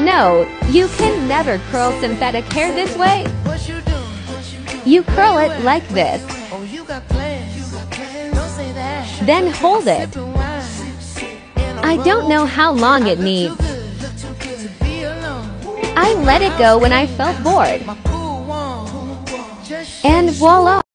No, you can never curl synthetic hair this way. You curl it like this. Then hold it. I don't know how long it needs. I let it go when I felt bored. And voila!